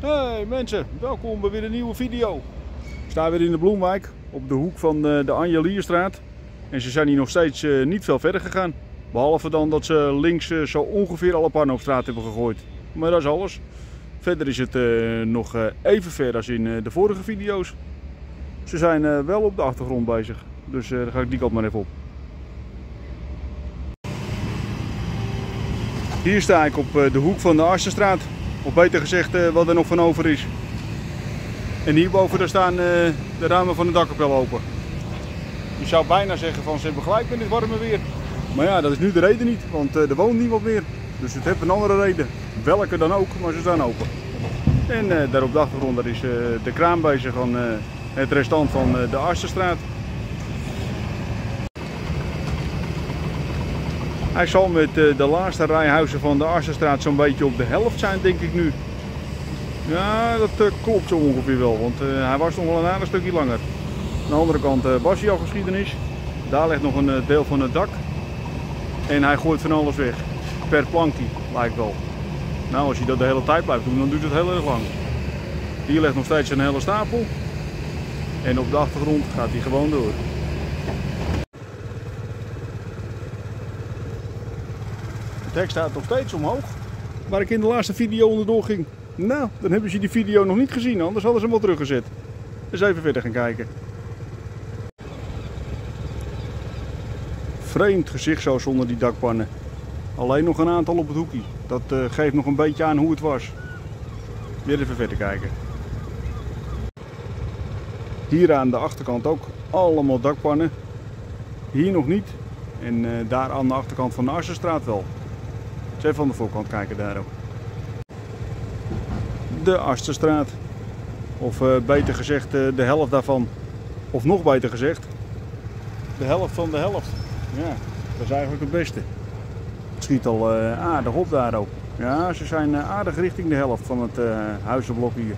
Hey mensen, welkom bij weer een nieuwe video. We staan weer in de Bloemwijk op de hoek van eh, de Anjelierstraat. En ze zijn hier nog steeds eh, niet veel verder gegaan. Behalve dan dat ze links eh, zo ongeveer alle pannen op straat hebben gegooid. Maar dat is alles. Verder is het nog even ver als in de vorige video's. Ze zijn wel op de achtergrond bezig. Dus daar ga ik die kant maar even op. Hier sta ik op de hoek van de Arsenstraat. Of beter gezegd, eh, wat er nog van over is. En hierboven daar staan eh, de ramen van de dakkapel open. Je zou bijna zeggen van ze hebben gelijk met dit warme weer. Maar ja, dat is nu de reden niet, want eh, er woont niemand meer. Dus het heeft een andere reden. Welke dan ook, maar ze staan open. En eh, daar op de achtergrond daar is de kraan bezig van het restant van de Arsenstraat. Hij zal met eh, de laatste rij huizen van de Arsenstraat zo'n beetje op de helft zijn, denk ik nu. Ja, dat eh, klopt zo ongeveer wel, want eh, hij was nog wel een aardig stukje langer. Aan de andere kant was hij al geschiedenis. Daar ligt nog een deel van het dak. En hij gooit van alles weg. Per plankje, lijkt wel. Nou, als hij dat de hele tijd blijft doen, dan duurt het heel erg lang. Hier ligt nog steeds een hele stapel. En op de achtergrond gaat hij gewoon door. Het hek staat nog steeds omhoog. Waar ik in de laatste video onderdoor ging. Nou, dan hebben ze die video nog niet gezien, anders hadden ze hem wel teruggezet. Dus even verder gaan kijken. Vreemd gezicht zo zonder die dakpannen. Alleen nog een aantal op het hoekje. Dat eh, geeft nog een beetje aan hoe het was. Weer even verder kijken. Hier aan de achterkant ook allemaal dakpannen. Hier nog niet. En eh, daar aan de achterkant van de Arsenstraat wel. Dus even van de voorkant kijken daar ook. De Arsenstraat. Of eh, beter gezegd eh, de helft daarvan. Of nog beter gezegd. De helft van de helft. Ja, dat is eigenlijk het beste. Het schiet al eh, aardig op daar ook. Ja, ze zijn aardig richting de helft van het huizenblok hier.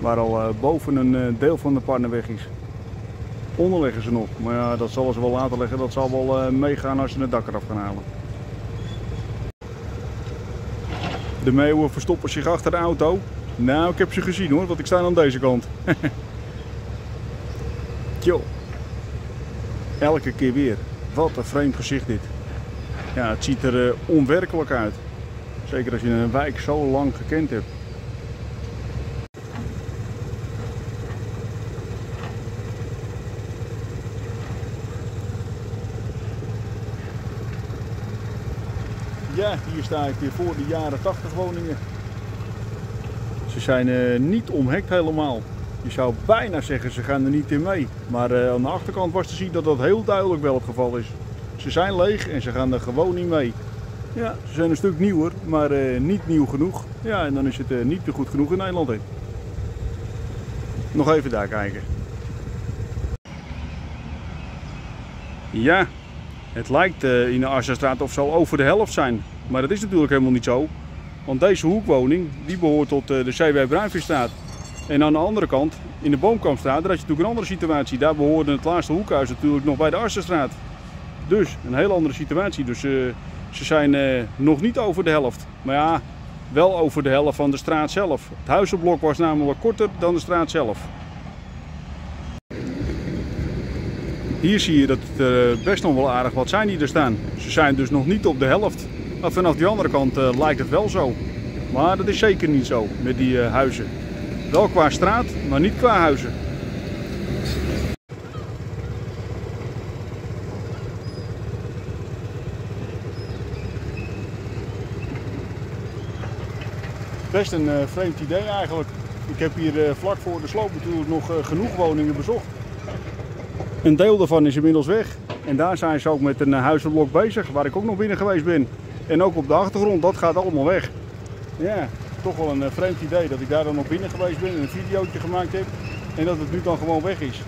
Waar al boven een deel van de pannen weg is. Onder leggen ze nog. Maar dat zullen ze wel laten leggen. Dat zal wel meegaan als ze het dak eraf gaan halen. De meeuwen verstoppen zich achter de auto. Nou, ik heb ze gezien hoor, want ik sta aan deze kant. Tjo. Elke keer weer. Wat een vreemd gezicht dit. Ja, het ziet er eh, onwerkelijk uit. Zeker als je een wijk zo lang gekend hebt. Ja, hier sta ik weer voor de jaren 80 woningen. Ze zijn eh, niet omhekt helemaal. Je zou bijna zeggen ze gaan er niet in mee. Maar eh, aan de achterkant was te zien dat dat heel duidelijk wel het geval is. Ze zijn leeg en ze gaan er gewoon niet mee. Ja, ze zijn een stuk nieuwer, maar eh, niet nieuw genoeg. Ja, en dan is het niet meer goed genoeg in Nederland. Hè. Nog even daar kijken. Ja, het lijkt eh, in de Arsenstraat of zal over de helft zijn. Maar dat is natuurlijk helemaal niet zo. Want deze hoekwoning die behoort tot eh, de CW Bruinvisstraat. En aan de andere kant, in de Boomkampstraat, daar had je natuurlijk een andere situatie. Daar behoorde het laatste hoekhuis natuurlijk nog bij de Arsenstraat. Dus een heel andere situatie. Dus eh, ze zijn nog niet over de helft. Maar ja, wel over de helft van de straat zelf. Het huizenblok was namelijk korter dan de straat zelf. Hier zie je dat het eh, best nog wel aardig wat zijn die er staan. Ze zijn dus nog niet op de helft. Maar vanaf die andere kant eh, lijkt het wel zo. Maar dat is zeker niet zo met die eh, huizen. Wel qua straat, maar niet qua huizen. Best een vreemd idee eigenlijk. Ik heb hier vlak voor de sloop nog genoeg woningen bezocht. Een deel daarvan is inmiddels weg. En daar zijn ze ook met een eh, huizenblok bezig, waar ik ook nog binnen geweest ben. En ook op de achtergrond, dat gaat allemaal weg. Ja, toch wel een eh, vreemd idee dat ik daar dan nog binnen geweest ben en een videootje gemaakt heb. En dat het nu dan gewoon weg is.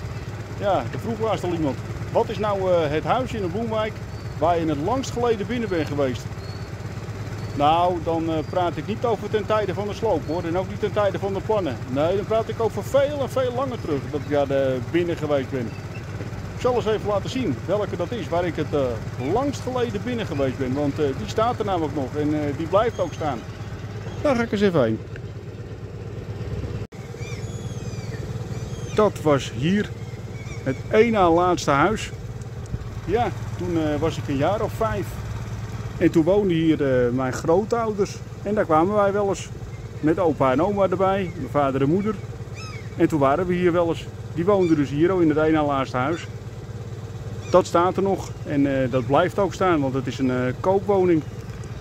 Ja, er vroeg laatst al iemand. Wat is nou eh, het huisje in de Bloemwijk waar je het langst geleden binnen bent geweest? Nou, dan praat ik niet over ten tijde van de sloop hoor. En ook niet ten tijde van de plannen. Nee, dan praat ik over veel en veel langer terug dat ik daar binnen geweest ben. Ik zal eens even laten zien welke dat is waar ik het eh, langst geleden binnen geweest ben. Want eh, die staat er namelijk nog en eh, die blijft ook staan. Daar ga ik eens even heen. dat was hier het één na laatste huis. Ja, toen was ik een jaar of vijf. En toen woonden hier mijn grootouders. En daar kwamen wij wel eens. Met opa en oma erbij, mijn vader en moeder. En toen waren we hier wel eens. Die woonden dus hier in het één na laatste huis. Dat staat er nog en uh, dat blijft ook staan, want het is een koopwoning.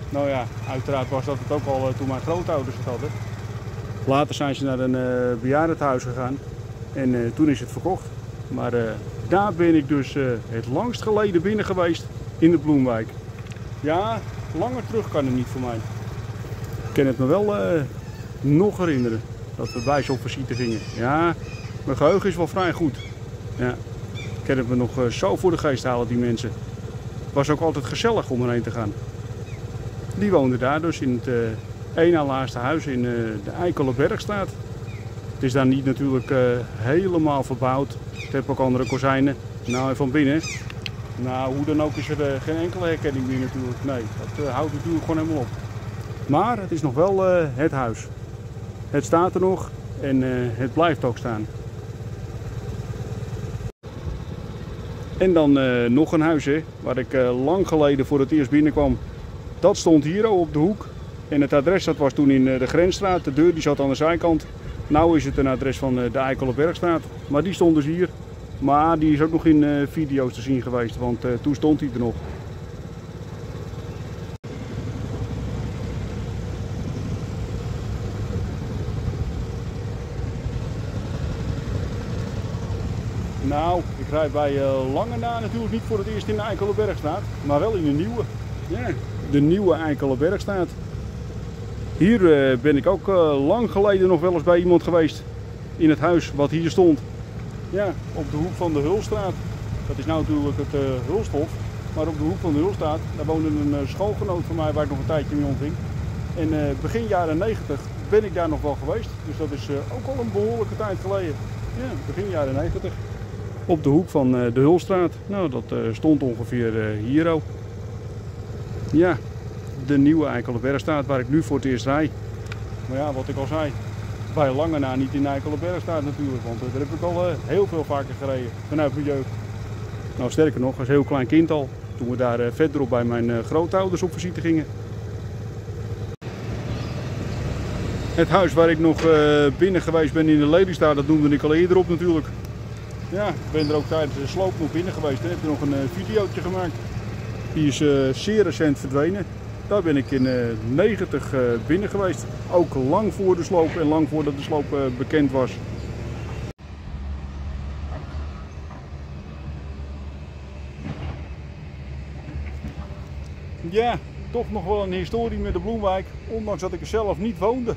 Nou ja, uiteraard was dat het ook al toen mijn grootouders het hadden. Later zijn ze naar een uh, bejaardenhuis gegaan en toen is het verkocht. Maar daar ben ik dus het langst geleden binnen geweest in de Bloemwijk. Ja, langer terug kan het niet voor mij. Ik kan het me wel nog herinneren dat we bij zo'n visite gingen. Ja, mijn geheugen is wel vrij goed. Ja, het me nog zo voor de geest halen, die mensen. Het was ook altijd gezellig om erheen te gaan. Die woonden daar dus in het één na laatste huis in uh, de Eikelenbergstraat. Het is daar niet natuurlijk helemaal verbouwd. Het heeft ook andere kozijnen. Nou, van binnen. Nou, hoe dan ook is er geen enkele herkenning meer natuurlijk. Nee, dat houdt natuurlijk gewoon helemaal op. Maar het is nog wel het huis. Het staat er nog en het blijft ook staan. En dan nog een huis waar ik lang geleden voor het eerst binnenkwam. Dat stond hier op de hoek. En het adres dat was toen in eh, de Grensstraat. De deur die zat aan de zijkant. Nu is het een adres van eh, de Eikelenbergstraat. Maar die stond dus hier. Maar die is ook nog in eh, video's te zien geweest, want toen stond hij er nog. Nou, ik rijd bij uh, Lange na natuurlijk niet voor het eerst in de Eikelenbergstraat, maar wel in de nieuwe. Ja, de nieuwe Eikelenbergstraat. Hier uh, ben ik ook uh, lang geleden nog wel eens bij iemand geweest in het huis wat hier stond. Ja, op de hoek van de Hulstraat. Dat is nou natuurlijk het Hulstof. Maar op de hoek van de Hulstraat, daar woonde een schoolgenoot van mij waar ik nog een tijdje mee omging. En begin jaren 90 ben ik daar nog wel geweest. Dus dat is ook al een behoorlijke tijd geleden. Ja, begin jaren 90. Op de hoek van de Hulstraat. Nou, dat stond ongeveer hier ook. Ja, de nieuwe Eikelenberg staat, waar ik nu voor het eerst rijd. Maar ja, wat ik al zei, bij lange na niet in Eikelenberg staat natuurlijk, want daar heb ik al heel veel vaker gereden vanuit mijn jeugd. Nou, sterker nog, als heel klein kind al, toen we daar uh, verderop bij mijn grootouders op visite gingen. Het huis waar ik nog binnen geweest ben in de Lelystraat, dat noemde ik al eerder op natuurlijk. Ja, ik ben er ook tijdens de sloop nog binnen geweest en heb er nog een videootje gemaakt. Die is zeer recent verdwenen. Daar ben ik in 90 uh, eh, binnen geweest. Ook lang voor de sloop en lang voordat de sloop bekend was. Ja, toch nog wel een historie met de Bloemwijk. Ondanks dat ik er zelf niet woonde.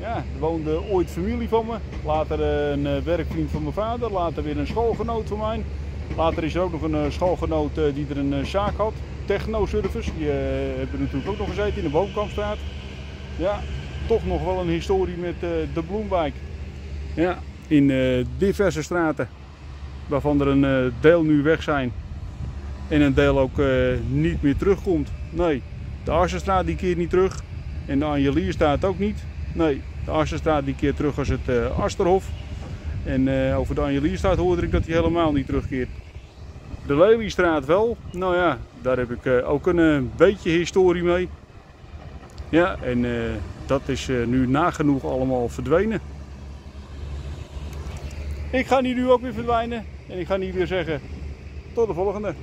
Ja, er woonde ooit familie van me. Later eh, een werkvriend van mijn vader. Later weer een schoolgenoot van mij. Later is er ook nog een schoolgenoot die er een zaak had. Techno-surfers. Die hebben natuurlijk ook nog gezeten in de Boomkampstraat. Ja, toch nog wel een historie met de Bloemwijk. Ja, in diverse straten. Waarvan er een deel nu weg zijn. En een deel ook niet meer terugkomt. Nee, de Arsenstraat die keert niet terug. En de Angelierstraat ook niet. Nee, de Arsenstraat die keert terug als het Asterhof. En over de Angelierstraat hoorde ik dat hij helemaal niet terugkeert. De Lelystraat wel. Nou ja, daar heb ik uh, ook een uh, beetje historie mee. Ja, en uh, dat is nu nagenoeg allemaal verdwenen. Ik ga nu ook weer verdwijnen. En ik ga niet weer zeggen, tot de volgende.